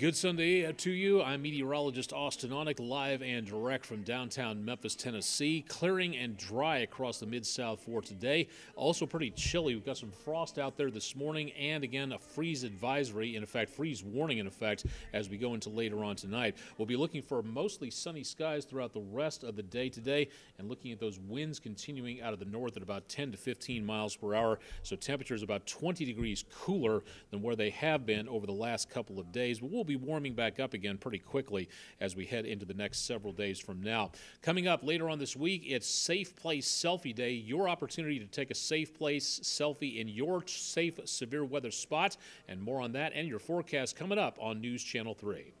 Good Sunday to you. I'm meteorologist Austen Onek, live and direct from downtown Memphis, Tennessee. Clearing and dry across the Mid South for today. Also pretty chilly. We've got some frost out there this morning, and again, a freeze advisory, in effect, freeze warning in effect, as we go into later on tonight. We'll be looking for mostly sunny skies throughout the rest of the day today, and looking at those winds continuing out of the north at about 10 to 15 miles per hour. So temperatures about 20 degrees cooler than where they have been over the last couple of days. But we'll be warming back up again pretty quickly as we head into the next several days from now. Coming up later on this week, it's Safe Place Selfie Day. Your opportunity to take a safe place selfie in your safe severe weather spot. And more on that and your forecast coming up on News Channel 3.